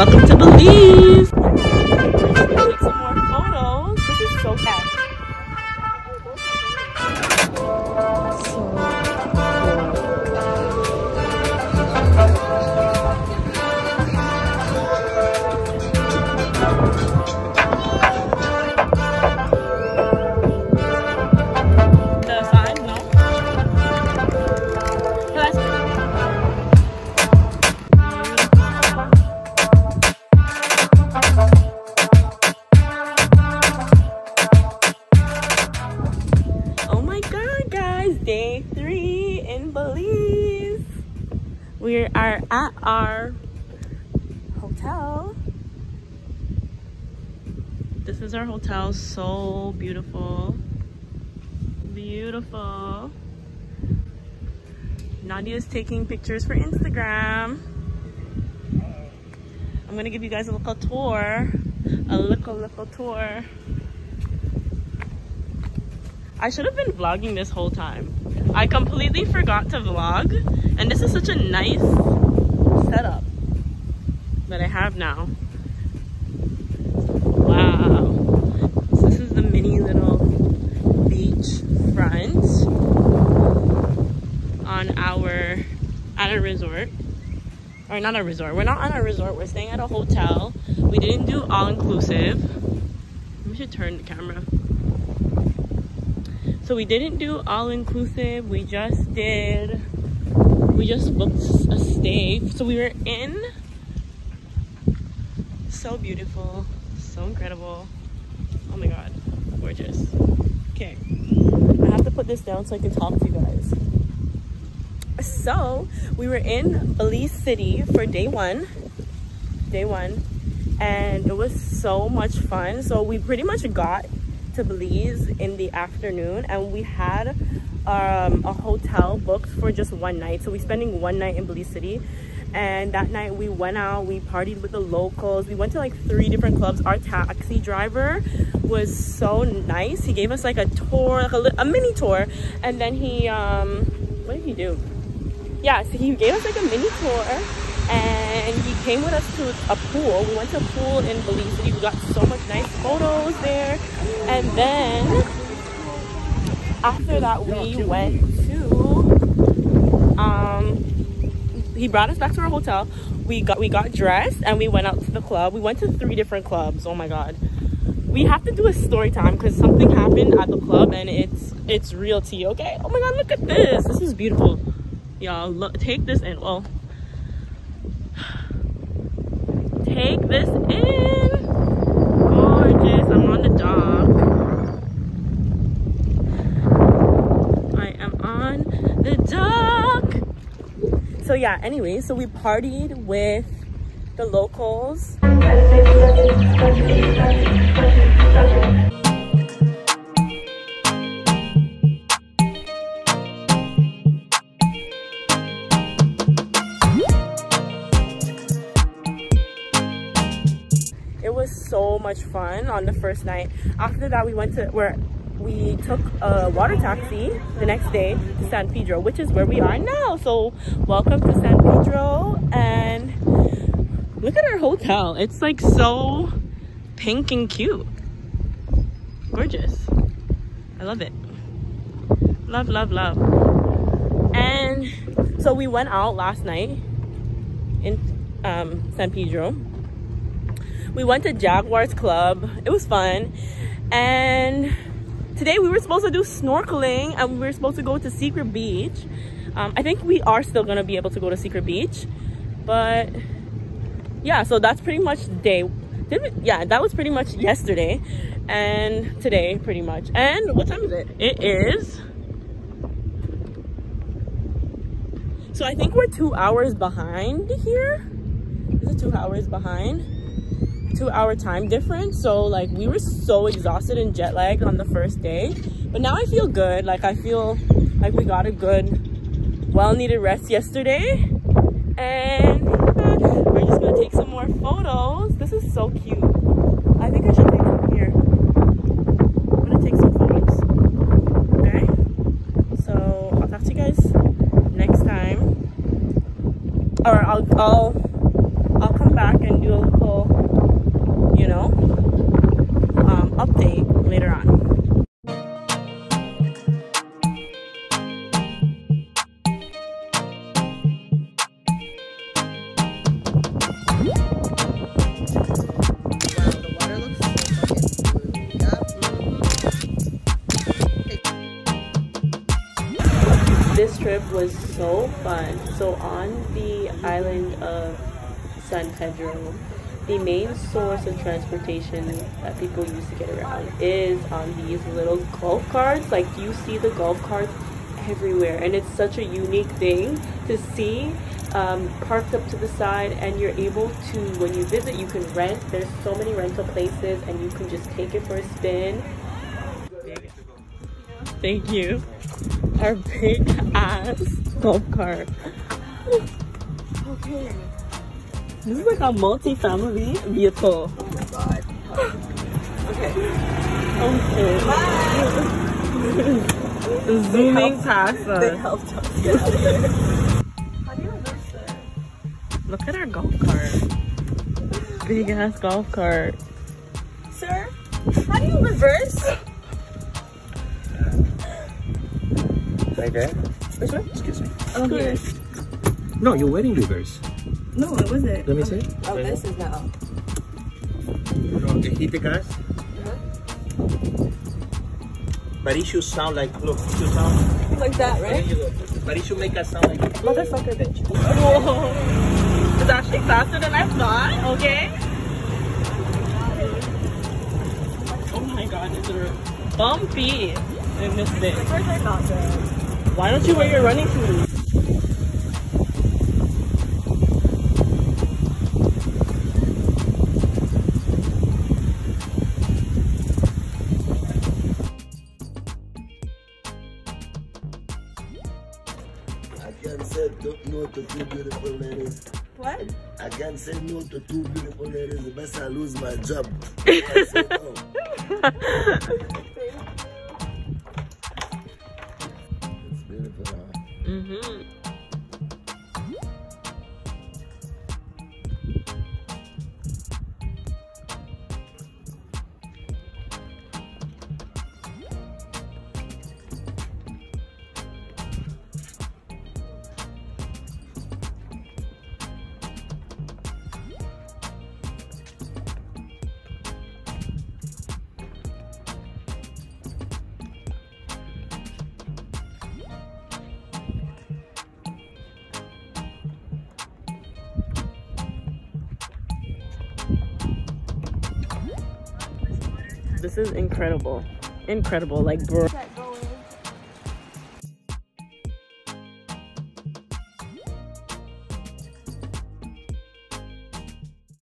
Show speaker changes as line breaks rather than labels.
welcome to Belize. At our hotel. This is our hotel, so beautiful. Beautiful. Nadia's taking pictures for Instagram. I'm gonna give you guys a little tour. A little, little tour. I should have been vlogging this whole time. I completely forgot to vlog, and this is such a nice setup that I have now. Wow. So this is the mini little beach front on our at a resort. Or not a resort. We're not on a resort. We're staying at a hotel. We didn't do all inclusive. We should turn the camera. So we didn't do all inclusive. We just did. We just booked a stay. So we were in. So beautiful. So incredible. Oh my god. Gorgeous. Okay. I have to put this down so I can talk to you guys. So we were in Belize City for day one. Day one. And it was so much fun. So we pretty much got to Belize in the afternoon and we had um, a hotel booked for just one night. So we're spending one night in Belize City. And that night we went out, we partied with the locals. We went to like three different clubs. Our taxi driver was so nice. He gave us like a tour, like a, a mini tour. And then he, um, what did he do? Yeah, so he gave us like a mini tour and he came with us to a pool. We went to a pool in Belize City. We got so much nice photos there. And then after that, we went to um he brought us back to our hotel. We got we got dressed and we went out to the club. We went to three different clubs. Oh my god. We have to do a story time because something happened at the club and it's it's real tea, okay? Oh my god, look at this. This is beautiful. Y'all look take this in. Well take this in. Gorgeous. I'm on the dock. I am on the dock. So yeah, anyway, so we partied with the locals. It was so much fun on the first night. After that, we went to where we took a water taxi the next day to San Pedro, which is where we are now. So welcome to San Pedro and look at our hotel. It's like so pink and cute. Gorgeous. I love it. Love, love, love. And so we went out last night in um, San Pedro we went to Jaguars Club. It was fun. And today we were supposed to do snorkeling and we were supposed to go to Secret Beach. Um, I think we are still gonna be able to go to Secret Beach. But yeah, so that's pretty much the day. We, yeah, that was pretty much yesterday and today pretty much. And what time is it? It is. So I think we're two hours behind here. Is it two hours behind? Two hour time difference. So like we were so exhausted and jet lagged on the first day. But now i feel good. Like i feel like we got a good well needed rest yesterday. And uh, we're just gonna take some more photos. This is so cute. I think i should take some here. I'm gonna take some photos. Okay? So i'll talk to you guys next time. Or i'll i'll i'll come come back and do a little, you know, um, update later on. this trip was so fun. So on the island of San Pedro, the main source of transportation that people use to get around is on these little golf carts. Like you see the golf carts everywhere and it's such a unique thing to see um, parked up to the side and you're able to when you visit you can rent there's so many rental places and you can just take it for a spin thank you our big ass golf cart. Okay. This is like a multi-family vehicle.
Oh my god. Okay.
Okay. Bye. Zooming past us.
They helped us. How do you reverse it?
Look at our golf cart. Big ass golf cart.
Sir, how do you reverse?
Right there?
Which one?
Excuse me.
Here.
No, you're wearing reverse.
No, it wasn't.
Let me oh, see.
Oh, this is now.
No, the hit the gas. But it should sound like, look, it should sound,
Like that, right?
But it should make us sound like,
Motherfucker, bitch.
Whoa. It's actually faster than I thought, okay? Oh my god, it's a bumpy in this thing.
Where's my not good?
Why don't you wear your running shoes?
I can't say no to two beautiful ladies. Best I lose my job. No. It's beautiful, huh?
Mm-hmm. This is incredible. Incredible. Like, bro.